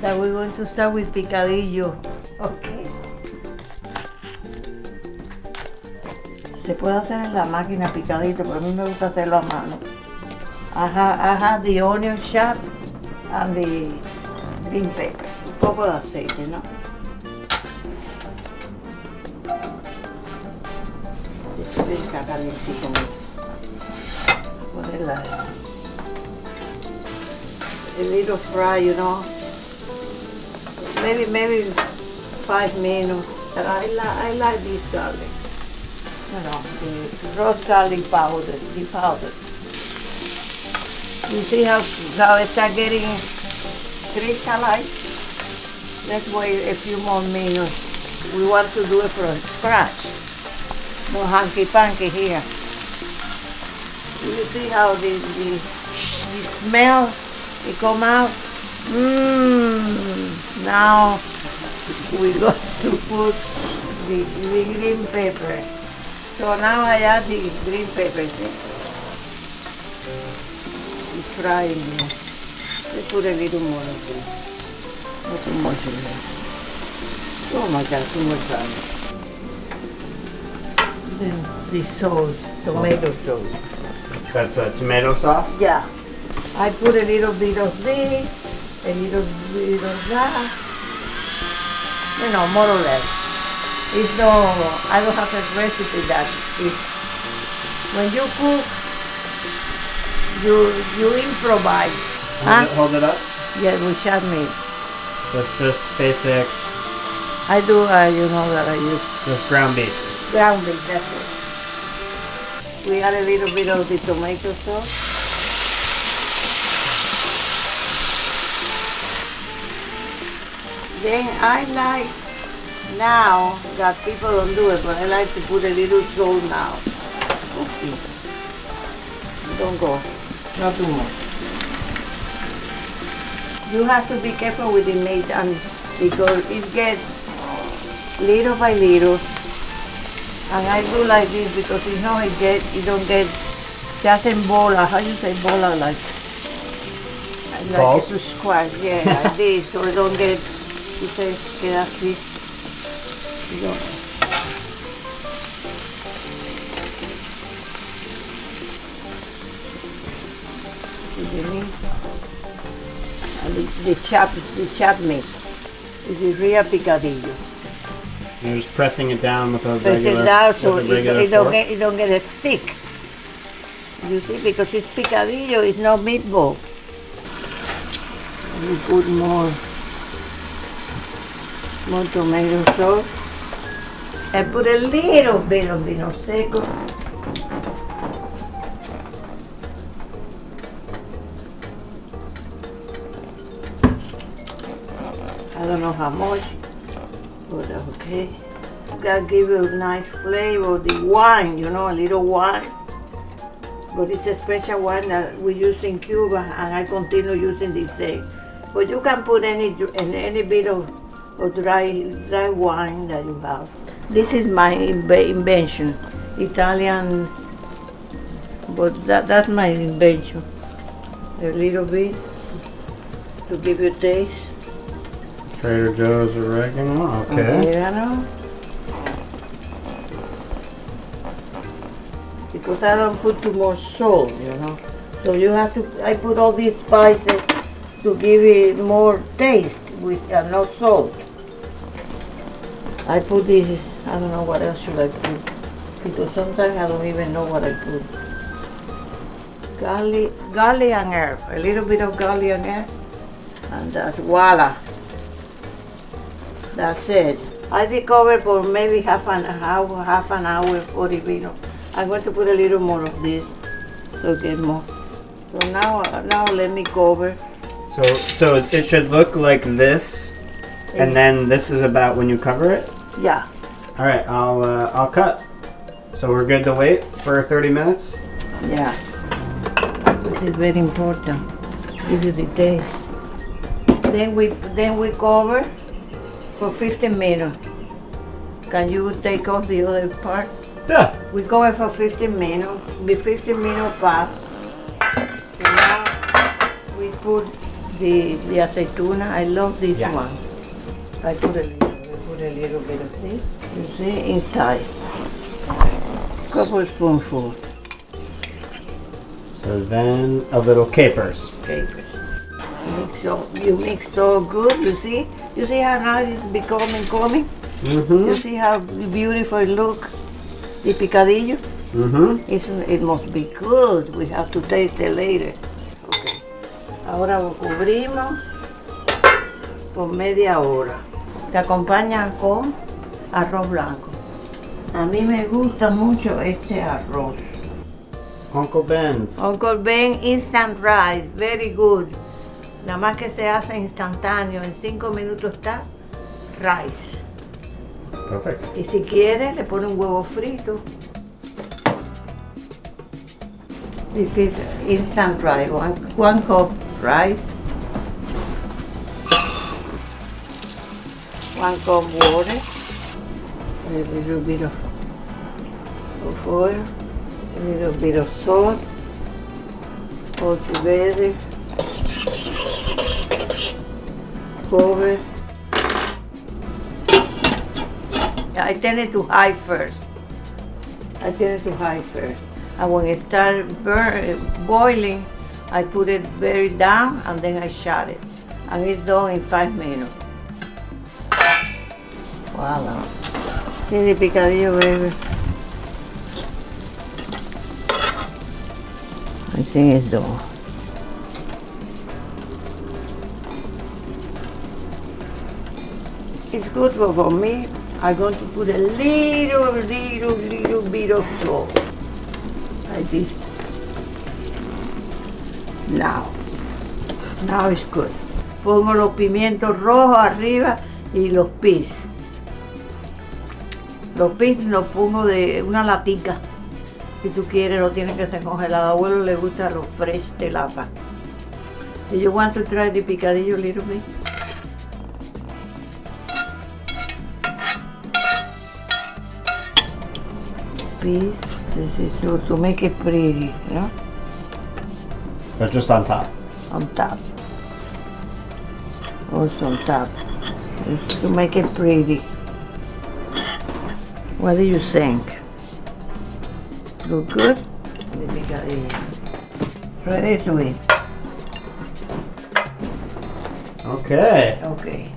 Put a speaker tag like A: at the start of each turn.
A: that we're going to start with picadillo. Okay. Se puede hacer en la máquina picadillo, pero a mí me gusta hacerlo a mano. I have, I have the onion chopped and the green pepper. Un poco de aceite, ¿no? Está calientito. Ponerla a little fry, you know. Maybe maybe five minutes. But I like I like this garlic. You know, the roast garlic powder, the powder. You see how how it start getting crystallized? Let's wait a few more minutes. We want to do it from scratch. No hanky panky here. You see how the, the, the smell it come out? Mmm. Now we got to put the, the green pepper. So now I add the green pepper. It's frying here. Let's put a little more of this. Not too much of that. Oh my god, too much garlic. Then the sauce, tomato sauce.
B: That's a tomato sauce.
A: Yeah. I put a little bit of this, a little bit of that. You know, more or less. It's no, I don't have a recipe that is, when you cook, you, you improvise.
B: Hold, it, hold it up.
A: Yeah, with shad meat.
B: That's just basic,
A: I do, uh, you know that I use
B: just ground beef.
A: ground beef, that's it. We add a little bit of the tomato sauce. Then I like now that people don't do it, but I like to put a little salt now. Okay. Don't go. Not too much. You have to be careful with the meat and because it gets little by little and I do like this because you know it get it don't get just in bola. How you say bola like? Like
B: Balls?
A: squash, yeah, like this, so it don't get. You say queda así. You. With ah, the the, the chop, the chop meat. This is real picadillo.
B: You're just pressing it down with a
A: Press
B: regular,
A: it down so it, it don't get it don't get a stick. You see, because it's picadillo, it's not meatball. We put more more tomato sauce. I put a little bit of vino seco. I don't know how much, but okay. That give you a nice flavor. The wine, you know, a little wine. But it's a special wine that we use in Cuba, and I continue using this day. But you can put any any, any bit of, of dry dry wine that you have. This is my invention, Italian. But that that's my invention. A little bit to give you taste.
B: Trader Joe's oregano. Okay.
A: Oregano. Because I don't put too much salt, you know. So you have to, I put all these spices to give it more taste with uh, no salt. I put this, I don't know what else should I put. Because sometimes I don't even know what I put. Garlic, garlic and herb, a little bit of garlic and herb. And that's voila. That's it. I decover for maybe half an hour, half an hour, 40 minutes. I'm going to put a little more of this to get more. So now, now let me cover.
B: So, so it should look like this, and then this is about when you cover it.
A: Yeah,
B: All right, I'll uh, I'll cut. So we're good to wait for 30 minutes.
A: yeah. This is very important. Give you the taste. Then we, then we cover for 15 minutes. Can you take off the other part?
B: Yeah.
A: We cover for 15 minutes. Be 15 minutes past. So now we put the, the aceituna. I love this
B: Yeah.
A: one. I put it. Put a little bit of this. You see, inside. A couple spoonfuls.
B: So then a little capers.
A: capers. Mix so you mix so good. You see, you see how nice it's becoming coming.
B: Mm-hmm.
A: You see how beautiful it look. The picadillo.
B: Mm-hmm.
A: It's, it must be good. We have to taste it later. Okay. Ahora lo cubrimos por media hora. Te acompaña con arroz blanco. A mí me gusta mucho este arroz.
B: Uncle Ben's.
A: Uncle Ben Instant Rice, very good. Nada más que se hace instantáneo, en cinco minutos está rice.
B: Perfect.
A: Y si quiere, le pone un huevo frito. This is instant rice, one, one cup rice. One cup water. A little bit of, of oil. A little bit of salt. All together. Cover. I turn it to high first. I turn it to high first. And when it starts boiling, I put it very down and then I shut it. And it's done in five minutes. Voila. Sí, the picadillo. I think it's done. It's good, for me, I'm going to put a little, little, little bit of salt. Like this. Now. Now it's good. Pongo los pimientos rojos arriba y los pis. Los pis los pongo de una latica. Si tú quieres, no tienen que estar congelados. A abuelo le gusta los fresh de lata. Do you want to try the picadillo a little bit? Peas. This is to, to make it pretty, you know,
B: just on top.
A: on top. Also on top. To make it pretty. What do you think? Look good? The picadillo. Ready to eat.
B: Okay.
A: Okay.